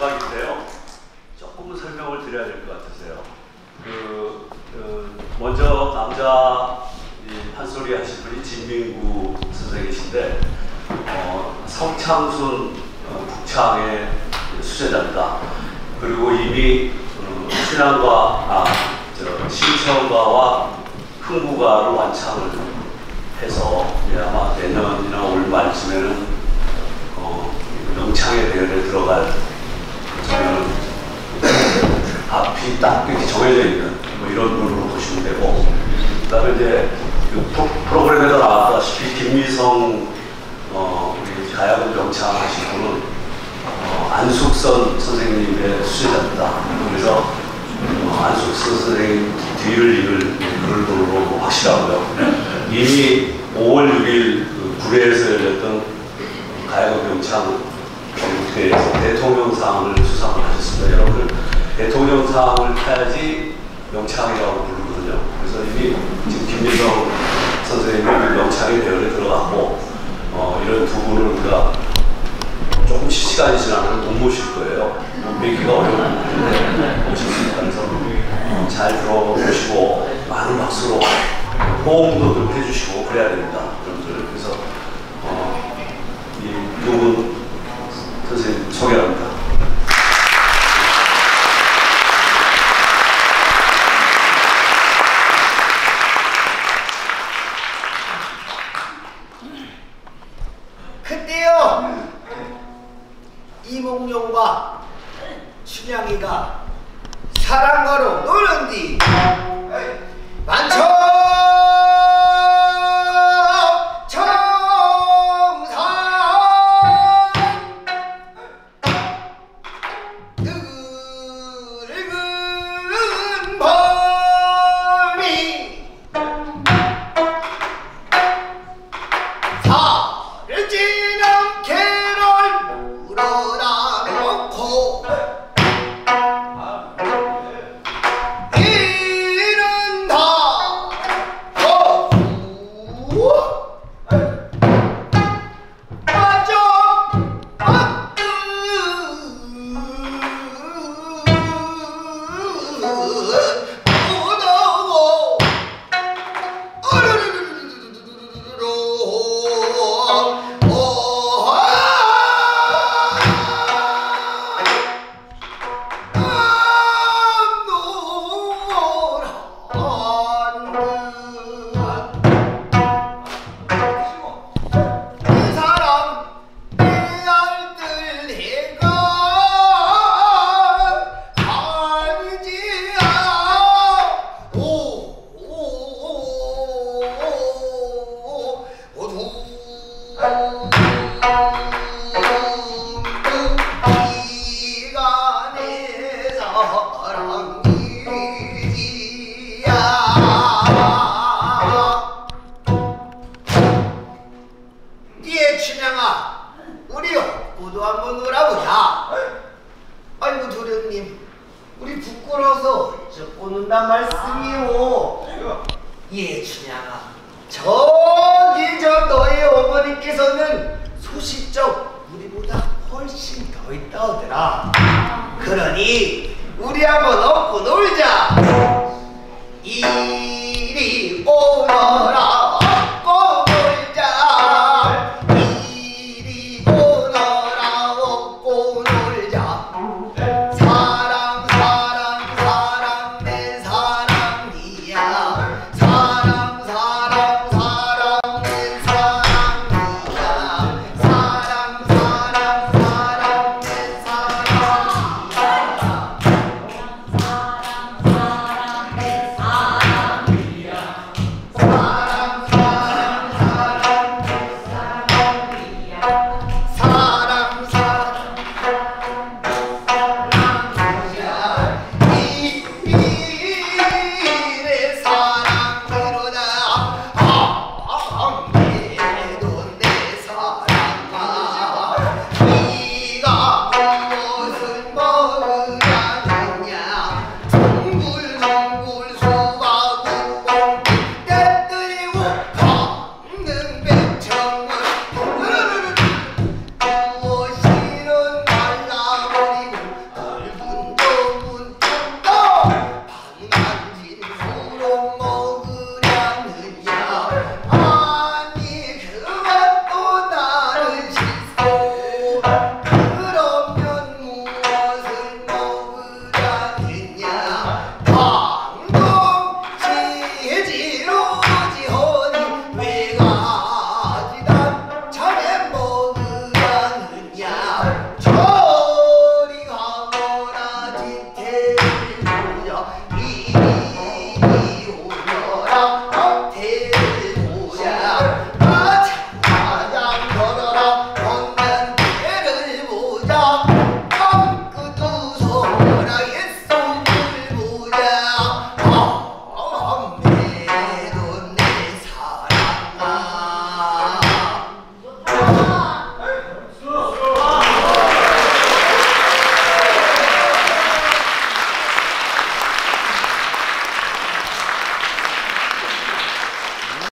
조각인데요. 조금 설명을 드려야 될 것 같으세요. 그, 그 먼저 남자 이 판소리 하신 분이 진민구 선생이신데 어, 성창순 어, 북창의 수제자입니다. 그리고 이미 어, 신안과 아, 저 신청가와 흥부가를 완창을 해서 예, 아마 내년이나 올 말쯤에는 어, 영창의 대열에 들어갈 앞이 딱 이렇게 정해져 있는 뭐 이런 분으로 보시면 되고 그다음에 이제 그 프로, 프로그램에도 나왔다시피 김미성 어, 우리 가야금 영창 하신 분은 어, 안숙선 선생님의 수제자입니다. 그래서 어, 안숙선 선생님 뒤를 이을 그럴 분으로 확실하고요. 이미 5월 6일 그 구례에서 열렸던 가야금 전 국대회에서 대통령 상을 수상을 하셨습니다. 여러분 대통령 상을 타야지 명창이라고 부르거든요. 그래서 이미 지금 김민성 선생님이 명창의 대열에 들어갔고 어, 이런 두 분을 우리가 조금 시간이 지나면 못 모실 거예요. 못 믿기가 어려운 분인데 모셨습니다. 그래서 어, 잘 들어보시고 많은 박수로 호응도 좀 해주시고 그래야 됩니다. 여러분들. 그래서 어, 이두분 선생님 소개합니다. 그때요 이몽룡과 춘향이가 사랑가로 노는 뒤 만초 어쩌고 논단 말씀이오. 예, 춘향아, 저기 저 너의 어머니께서는 소식적 우리보다 훨씬 더 있다 오더라. 그러니 우리 한번 얻고 놀자. 이